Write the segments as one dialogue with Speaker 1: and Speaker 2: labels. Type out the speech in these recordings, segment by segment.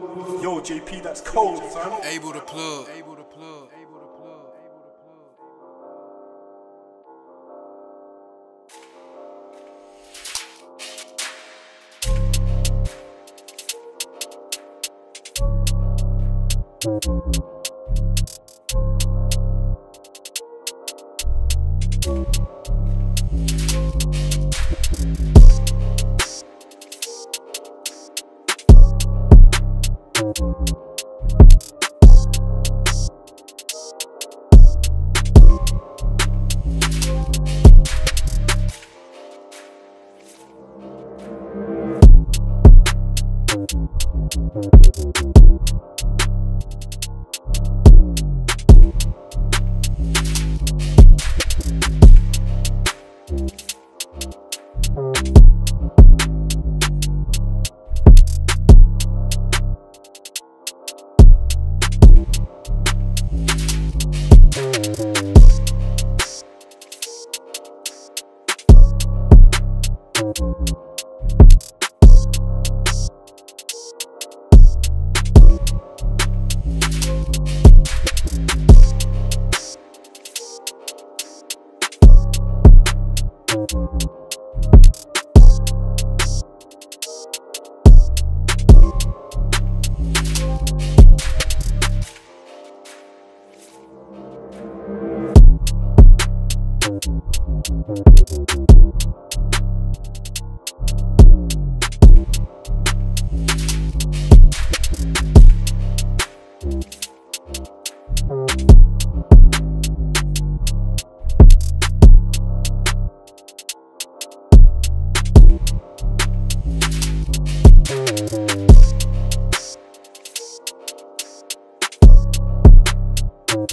Speaker 1: Yo, JP, that's cold.
Speaker 2: Able to plug. Able to plug. Able to plug.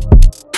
Speaker 2: you